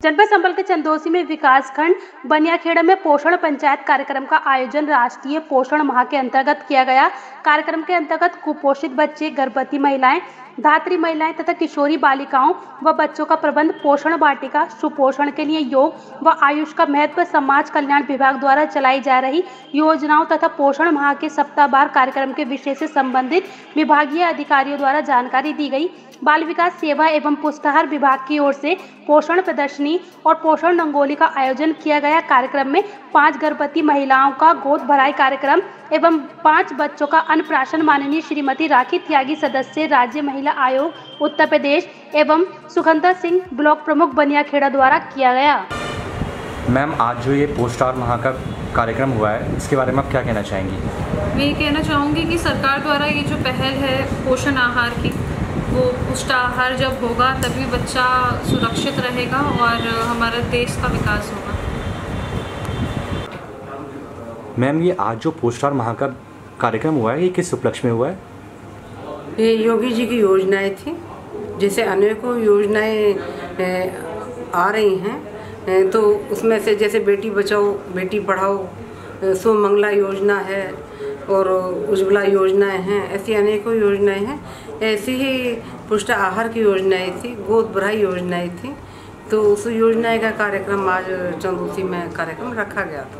जनपद संबल के चंदोसी में विकास खंड बनियाखेड़ा में पोषण पंचायत कार्यक्रम का आयोजन राष्ट्रीय पोषण माह के अंतर्गत किया गया। कार्यक्रम के अंतर्गत कुपोषित बच्चे, गर्भवती महिलाएँ, धात्री महिलाएँ तथा किशोरी बालिकाओं व बच्चों का प्रबंध, पोषण वाटिका, सुपोषण के लिए योग व आयुष का महत्व समाज कल्याण विभाग द्वारा चलाई जा रही योजनाओं तथा पोषण माह के सप्ताह कार्यक्रम के विषय से संबंधित विभागीय अधिकारियों द्वारा जानकारी दी गई। बाल विकास सेवा एवं पुष्टाहार विभाग की ओर से पोषण प्रदर्शनी और पोषण रंगोली का आयोजन किया गया। कार्यक्रम में पाँच गर्भवती महिलाओं का गोद भराई कार्यक्रम एवं पाँच बच्चों का अन्नप्राशन माननीय श्रीमती राखी त्यागी सदस्य राज्य महिला आयोग उत्तर प्रदेश एवं सुखंता सिंह ब्लॉक प्रमुख बनियाखेड़ा द्वारा किया गया। मैम आज जो ये पोस्टार माह का कार्यक्रम हुआ है इसके बारे में आप क्या कहना चाहेंगी? मैं ये कहना चाहूँगी कि सरकार द्वारा ये जो पहल है पोषण आहार की वो पुष्ट आहार जब होगा तभी बच्चा सुरक्षित रहेगा और हमारे देश का विकास होगा। मैम ये आज जो पोस्टार माह का कार्यक्रम हुआ है ये किस उपलक्ष्य में हुआ है? ये योगी जी की योजनाएँ थी जैसे अनेकों योजनाएँ आ रही हैं। तो उसमें से जैसे बेटी बचाओ बेटी पढ़ाओ सुमंगला योजना है और उज्ज्वला योजनाएँ हैं, ऐसी अनेकों योजनाएँ हैं। ऐसी ही पुष्ट आहार की योजनाएँ थी, गोद बढ़ाई योजनाएँ थी। तो उस योजनाएँ का कार्यक्रम आज चंदूसी में कार्यक्रम रखा गया था।